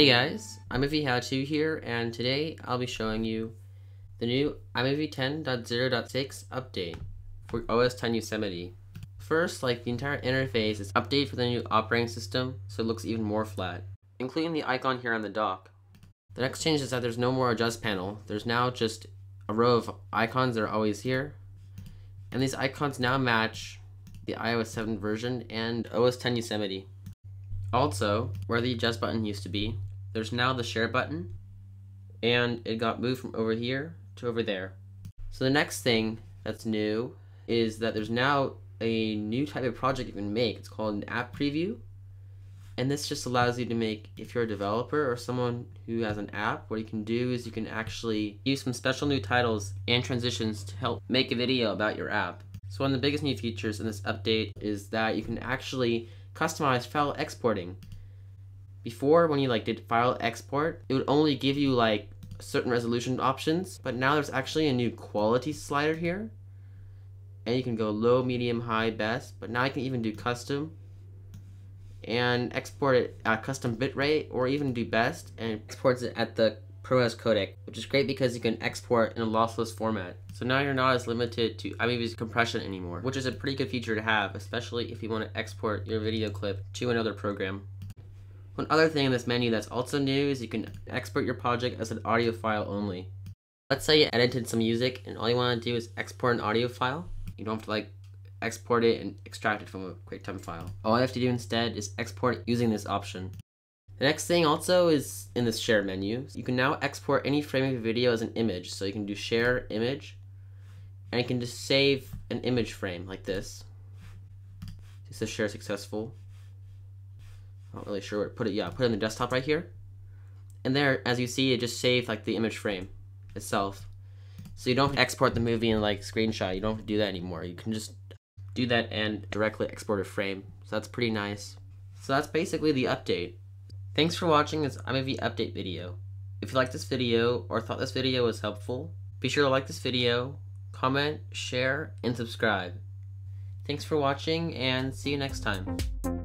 Hey guys, iMovie How To here, and today I'll be showing you the new iMovie 10.0.6 update for OS 10 Yosemite. First, like the entire interface is updated for the new operating system, so it looks even more flat, including the icon here on the dock. The next change is that there's no more adjust panel, there's now just a row of icons that are always here, and these icons now match the iOS 7 version and OS 10 Yosemite. Also, where the adjust button used to be, there's now the share button, and it got moved from over here to over there. So the next thing that's new is that there's now a new type of project you can make. It's called an app preview. And this just allows you to make, if you're a developer or someone who has an app, what you can do is you can actually use some special new titles and transitions to help make a video about your app. So one of the biggest new features in this update is that you can actually customize file exporting. Before, when you like did file export, it would only give you like certain resolution options, but now there's actually a new quality slider here. And you can go low, medium, high, best, but now you can even do custom and export it at custom bitrate or even do best and exports it at the ProRes codec, which is great because you can export in a lossless format. So now you're not as limited to iMovie's compression anymore, which is a pretty good feature to have, especially if you want to export your video clip to another program. One other thing in this menu that's also new is you can export your project as an audio file only. Let's say you edited some music and all you want to do is export an audio file. You don't have to like export it and extract it from a QuickTime file. All I have to do instead is export using this option. The next thing also is in this share menu. You can now export any frame of your video as an image. So you can do share image and you can just save an image frame like this. This says share successful. I'm not really sure where to put it. Yeah, put it in the desktop right here. And there, as you see, it just saved like the image frame itself. So you don't export the movie in like screenshot. You don't have to do that anymore. You can just do that and directly export a frame. So that's pretty nice. So that's basically the update. Thanks for watching this iMovie update video. If you liked this video or thought this video was helpful, be sure to like this video, comment, share, and subscribe. Thanks for watching and see you next time.